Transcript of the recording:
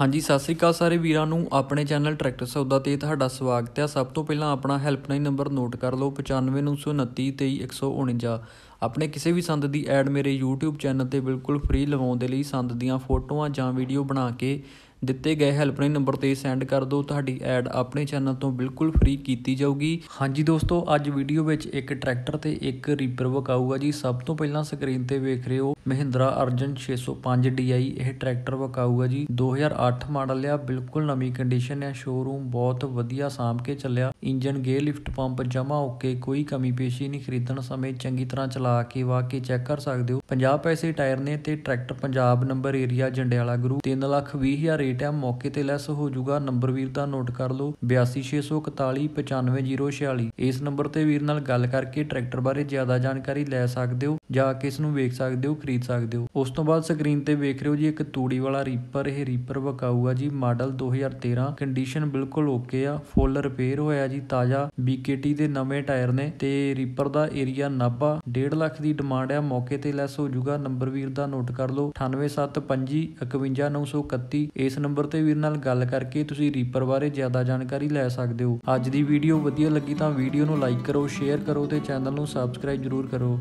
ਹਾਂਜੀ, ਸਤਿ ਸ੍ਰੀ ਅਕਾਲ ਸਾਰੇ ਵੀਰਾਂ ਨੂੰ। ਆਪਣੇ ਚੈਨਲ ਟਰੈਕਟਰ ਸੌਦਾ ਤੇ ਤੁਹਾਡਾ ਸਵਾਗਤ ਹੈ। ਸਭ ਤੋਂ ਪਹਿਲਾਂ ਆਪਣਾ ਹੈਲਪਲਾਈਨ ਨੰਬਰ ਨੋਟ ਕਰ ਲਓ 9529233149 ਆਪਣੇ ਕਿਸੇ ਵੀ ਸੰਦ ਦੀ ਐਡ ਮੇਰੇ YouTube ਚੈਨਲ ਤੇ ਬਿਲਕੁਲ ਫ੍ਰੀ ਲਵਾਉਣ ਦੇ ਲਈ ਸੰਦ ਦੀਆਂ ਫੋਟੋਆਂ ਜਾਂ ਵੀਡੀਓ ਬਣਾ ਕੇ ਦਿੱਤੇ ਗਏ ਹੈਲਪਲਾਈਨ ਨੰਬਰ ਤੇ ਸੈਂਡ ਕਰ ਦਿਓ। ਤੁਹਾਡੀ ਐਡ ਆਪਣੇ ਚੈਨਲ ਤੋਂ ਬਿਲਕੁਲ ਫ੍ਰੀ ਕੀਤੀ ਜਾਊਗੀ। ਹਾਂਜੀ ਦੋਸਤੋ, ਅੱਜ ਵੀਡੀਓ ਵਿੱਚ ਇੱਕ ਟਰੈਕਟਰ ਤੇ ਇੱਕ ਰੀਪਰ ਵਕਾਊਗਾ ਜੀ। ਸਭ ਤੋਂ ਪਹਿਲਾਂ ਸਕਰੀਨ ਤੇ ਵੇਖ ਰਹੇ ਹੋ, ਮਹਿੰਦਰਾ ਅਰਜਨ 605 DI ਇਹ ਟਰੈਕਟਰ ਵਕਾਊਗਾ ਜੀ। 2008 ਮਾਡਲ ਆ, ਬਿਲਕੁਲ ਨਵੀਂ ਕੰਡੀਸ਼ਨ ਹੈ ਸ਼ੋਰੂਮ ਬਹੁਤ ਵਧੀਆ ਸਾਂਭ ਕੇ ਚੱਲਿਆ। ਇੰਜਨ ਗੇਅਰ ਲਿਫਟ ਪੰਪ ਜਮਾ ਓਕੇ ਕੋਈ ਕਮੀ ਪੇਸ਼ੀ ਨਹੀਂ। ਖਰੀਦਣ ਸਮੇਂ ਚੰਗੀ ਤਰ੍ਹਾਂ ਚਲਾ ਕੇ ਵਾਕੇ ਚੈੱਕ ਕਰ ਸਕਦੇ ਹੋ। 50 ਪੈਸੇ ਟਾਇਰ ਨੇ ਤੇ tractor Punjab number area Jandiala Guru 3 lakh 20 ਹਜ਼ਾਰ ਰੇਟ ਮੌਕੇ ਤੇ ਲੈਸ ਹੋ ਜਾਊਗਾ। ਨੰਬਰ ਵੀਰ ਦਾ ਨੋਟ ਕਰ ਲਓ। 826441 95046 ਇਸ ਨੰਬਰ ਤੇ ਵੀਰ ਨਾਲ ਗੱਲ ਕਰਕੇ ਟਰੈਕਟਰ ਬਾਰੇ ਜ਼ਿਆਦਾ ਜਾਣਕਾਰੀ ਲੈ ਸਕਦੇ ਹੋ ਜਾਂ ਕਿ ਇਸ ਨੂੰ ਵੇਖ ਸਕਦੇ ਹੋ, ਖਰੀਦ ਸਕਦੇ ਹੋ। ਉਸ ਤੋਂ ਬਾਅਦ ਸਕਰੀਨ ਤੇ ਵੇਖ ਰਹੇ ਹੋ ਜੀ, ਇੱਕ ਤੂੜੀ ਵਾਲਾ ਰੀਪਰ ਇਹ ਰੀਪਰ ਵਕਾਊਗਾ ਜੀ ਮਾਡਲ 2013 ਕੰਡੀਸ਼ਨ ਬਿਲਕੁਲ ਓਕੇ ਆ ਫੁੱਲ ਰਿਪੇਅਰ ਹੋਇਆ ਜੀ, ਤਾਜ਼ਾ। BKT ਦੇ ਨਵੇਂ ਟਾਇਰ ਨੇ ਤੇ ਰੀਪਰ ਦਾ ਏਰੀਆ ਨਾਭਾ। 1.5 ਲੱਖ ਦੀ ਡਿਮਾਂਡ ਆ, ਮੌਕੇ ਤੇ ਲੈਸ ਹੋ ਜਾਊਗਾ। ਨੰਬਰ ਵੀਰ ਦਾ ਨੋਟ ਕਰ ਲਓ। 98725 51931 ਇਸ ਨੰਬਰ ਤੇ ਵੀਰ ਨਾਲ ਗੱਲ ਕਰਕੇ ਤੁਸੀਂ ਰੀਪਰ ਬਾਰੇ ਜ਼ਿਆਦਾ ਜਾਣਕਾਰੀ ਲੈ ਸਕਦੇ ਹੋ। ਅੱਜ ਦੀ ਵੀਡੀਓ ਵਧੀਆ ਲੱਗੀ ਤਾਂ ਵੀਡੀਓ ਨੂੰ ਲਾਈਕ ਕਰੋ ਸ਼ੇਅਰ ਕਰੋ ਤੇ ਚੈਨਲ ਨੂੰ ਸਬਸਕ੍ਰਾਈਬ ਜਰੂਰ ਕਰੋ।